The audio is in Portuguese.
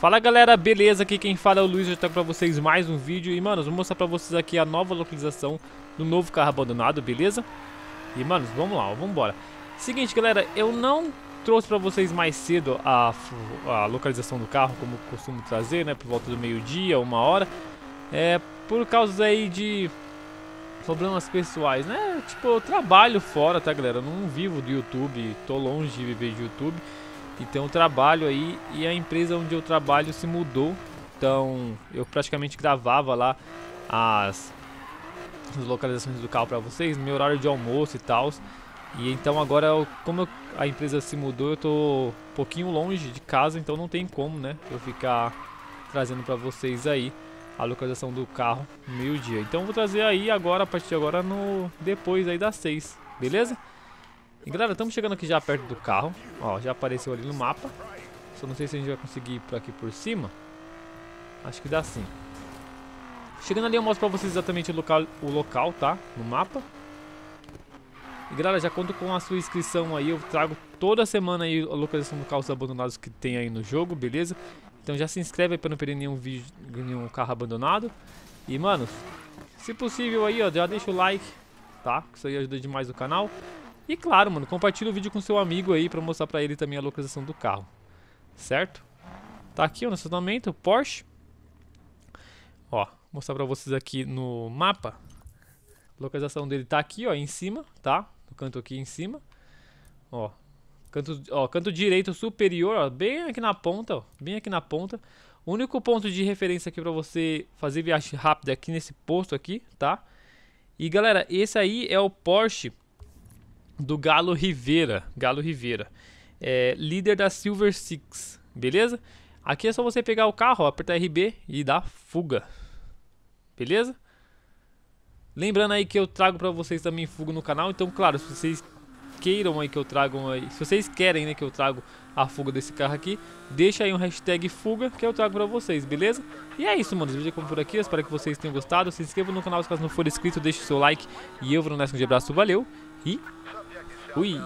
Fala galera, beleza? Aqui quem fala é o Luiz, eu trago pra vocês mais um vídeo E mano, vou mostrar pra vocês aqui a nova localização do novo carro abandonado, beleza? E mano, vamos lá, vamos embora Seguinte galera, eu não trouxe pra vocês mais cedo a, a localização do carro Como costumo trazer, né, por volta do meio dia, uma hora É, por causa aí de problemas pessoais, né? Tipo, eu trabalho fora, tá galera? Eu não vivo do YouTube, tô longe de viver de YouTube então eu trabalho aí e a empresa onde eu trabalho se mudou. Então eu praticamente gravava lá as, as localizações do carro para vocês, meu horário de almoço e tal. E então agora, eu, como eu, a empresa se mudou, eu tô um pouquinho longe de casa, então não tem como, né? Eu ficar trazendo para vocês aí a localização do carro meio dia. Então vou trazer aí agora, a partir de agora, no depois aí das 6, beleza? E galera, estamos chegando aqui já perto do carro. Ó, já apareceu ali no mapa. Só não sei se a gente vai conseguir ir por aqui por cima. Acho que dá sim. Chegando ali eu mostro pra vocês exatamente o local, o local, tá? No mapa. E galera, já conto com a sua inscrição aí. Eu trago toda semana aí a localização dos carros abandonados que tem aí no jogo, beleza? Então já se inscreve aí pra não perder nenhum vídeo, nenhum carro abandonado. E mano, se possível aí, ó, já deixa o like, tá? Que isso aí ajuda demais o canal. E claro, mano, compartilha o vídeo com seu amigo aí pra mostrar pra ele também a localização do carro. Certo? Tá aqui o estacionamento, Porsche. Ó, mostrar pra vocês aqui no mapa. A localização dele tá aqui, ó, em cima, tá? No canto aqui em cima. Ó, canto, ó, canto direito superior, ó, bem aqui na ponta, ó, bem aqui na ponta. O único ponto de referência aqui pra você fazer viagem rápida aqui nesse posto aqui, tá? E galera, esse aí é o Porsche do Galo Rivera. Galo Rivera. É, líder da Silver Six, beleza? Aqui é só você pegar o carro, ó, apertar RB e dar fuga. Beleza? Lembrando aí que eu trago pra vocês também fuga no canal, então claro, se vocês queiram aí que eu trago aí, se vocês querem né, que eu trago a fuga desse carro aqui, deixa aí um hashtag fuga que eu trago pra vocês, beleza? E é isso, mano, esse vídeo é por aqui, eu espero que vocês tenham gostado, se inscreva no canal se caso não for inscrito, deixe o seu like e eu vou no próximo de abraço, valeu e Oui.